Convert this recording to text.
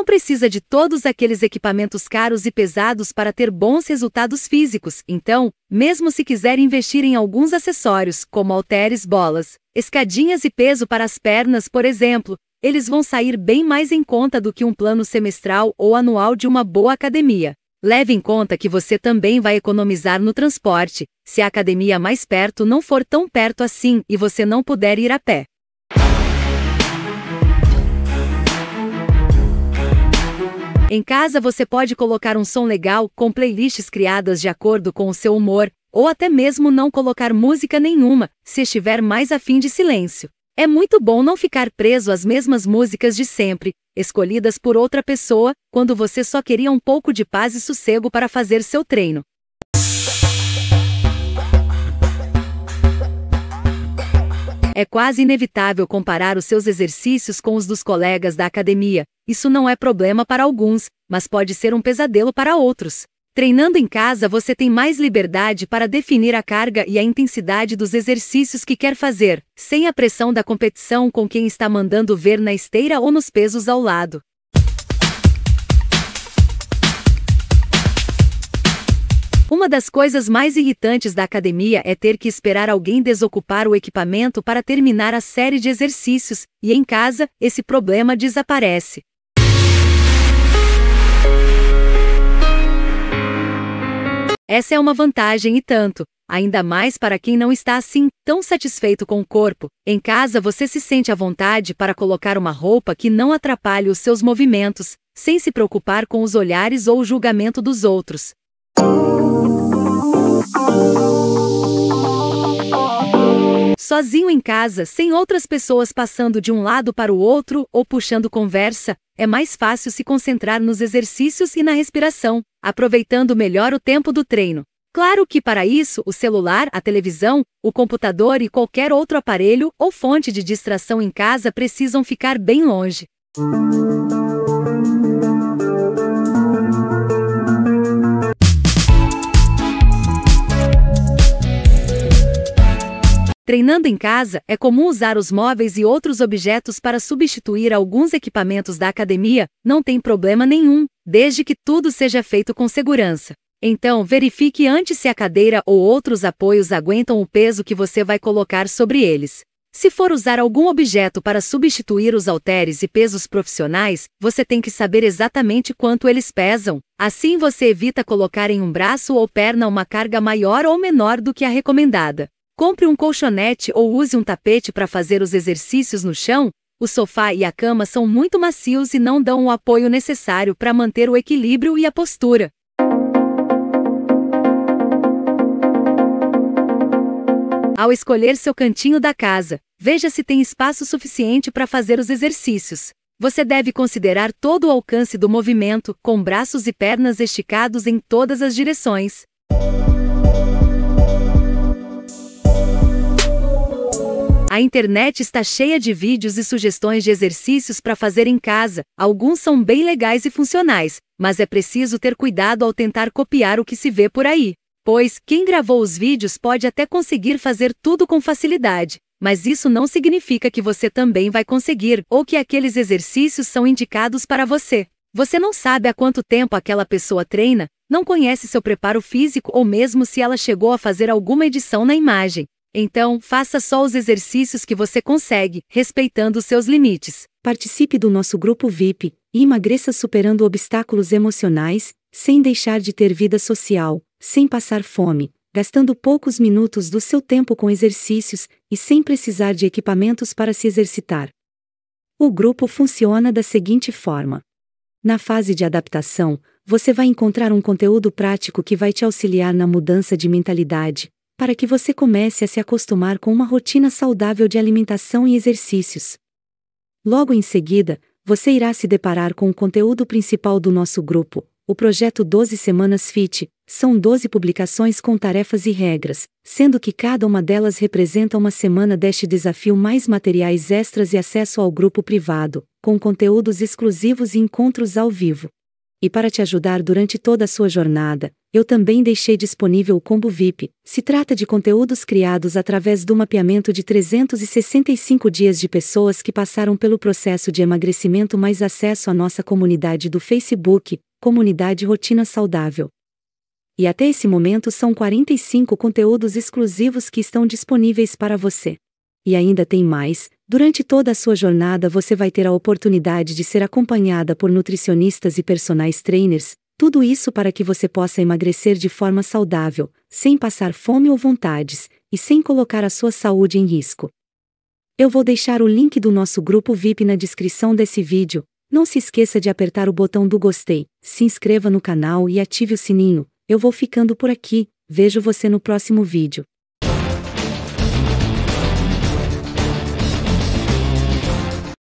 Não precisa de todos aqueles equipamentos caros e pesados para ter bons resultados físicos, então, mesmo se quiser investir em alguns acessórios, como halteres, bolas, escadinhas e peso para as pernas, por exemplo, eles vão sair bem mais em conta do que um plano semestral ou anual de uma boa academia. Leve em conta que você também vai economizar no transporte, se a academia mais perto não for tão perto assim e você não puder ir a pé. Em casa você pode colocar um som legal com playlists criadas de acordo com o seu humor, ou até mesmo não colocar música nenhuma, se estiver mais afim de silêncio. É muito bom não ficar preso às mesmas músicas de sempre, escolhidas por outra pessoa, quando você só queria um pouco de paz e sossego para fazer seu treino. É quase inevitável comparar os seus exercícios com os dos colegas da academia. Isso não é problema para alguns, mas pode ser um pesadelo para outros. Treinando em casa, você tem mais liberdade para definir a carga e a intensidade dos exercícios que quer fazer, sem a pressão da competição com quem está mandando ver na esteira ou nos pesos ao lado. Uma das coisas mais irritantes da academia é ter que esperar alguém desocupar o equipamento para terminar a série de exercícios, e em casa, esse problema desaparece. Essa é uma vantagem e tanto, ainda mais para quem não está assim tão satisfeito com o corpo. Em casa você se sente à vontade para colocar uma roupa que não atrapalhe os seus movimentos, sem se preocupar com os olhares ou o julgamento dos outros. Sozinho em casa, sem outras pessoas passando de um lado para o outro ou puxando conversa, é mais fácil se concentrar nos exercícios e na respiração, aproveitando melhor o tempo do treino. Claro que para isso, o celular, a televisão, o computador e qualquer outro aparelho ou fonte de distração em casa precisam ficar bem longe. Treinando em casa, é comum usar os móveis e outros objetos para substituir alguns equipamentos da academia, não tem problema nenhum, desde que tudo seja feito com segurança. Então, verifique antes se a cadeira ou outros apoios aguentam o peso que você vai colocar sobre eles. Se for usar algum objeto para substituir os halteres e pesos profissionais, você tem que saber exatamente quanto eles pesam. Assim você evita colocar em um braço ou perna uma carga maior ou menor do que a recomendada. Compre um colchonete ou use um tapete para fazer os exercícios no chão. O sofá e a cama são muito macios e não dão o apoio necessário para manter o equilíbrio e a postura. Ao escolher seu cantinho da casa, veja se tem espaço suficiente para fazer os exercícios. Você deve considerar todo o alcance do movimento, com braços e pernas esticados em todas as direções. A internet está cheia de vídeos e sugestões de exercícios para fazer em casa. Alguns são bem legais e funcionais, mas é preciso ter cuidado ao tentar copiar o que se vê por aí. Pois, quem gravou os vídeos pode até conseguir fazer tudo com facilidade, mas isso não significa que você também vai conseguir ou que aqueles exercícios são indicados para você. Você não sabe há quanto tempo aquela pessoa treina, não conhece seu preparo físico ou mesmo se ela chegou a fazer alguma edição na imagem. Então, faça só os exercícios que você consegue, respeitando seus limites. Participe do nosso grupo VIP e emagreça superando obstáculos emocionais, sem deixar de ter vida social, sem passar fome, gastando poucos minutos do seu tempo com exercícios e sem precisar de equipamentos para se exercitar. O grupo funciona da seguinte forma: na fase de adaptação, você vai encontrar um conteúdo prático que vai te auxiliar na mudança de mentalidade, para que você comece a se acostumar com uma rotina saudável de alimentação e exercícios. Logo em seguida, você irá se deparar com o conteúdo principal do nosso grupo, o projeto 12 Semanas Fit. São 12 publicações com tarefas e regras, sendo que cada uma delas representa uma semana deste desafio mais materiais extras e acesso ao grupo privado, com conteúdos exclusivos e encontros ao vivo. E para te ajudar durante toda a sua jornada, eu também deixei disponível o Combo VIP. Se trata de conteúdos criados através do mapeamento de 365 dias de pessoas que passaram pelo processo de emagrecimento mais acesso à nossa comunidade do Facebook, Comunidade Rotina Saudável. E até esse momento são 45 conteúdos exclusivos que estão disponíveis para você. E ainda tem mais, durante toda a sua jornada você vai ter a oportunidade de ser acompanhada por nutricionistas e personagens trainers, tudo isso para que você possa emagrecer de forma saudável, sem passar fome ou vontades, e sem colocar a sua saúde em risco. Eu vou deixar o link do nosso grupo VIP na descrição desse vídeo. Não se esqueça de apertar o botão do gostei, se inscreva no canal e ative o sininho. Eu vou ficando por aqui, vejo você no próximo vídeo.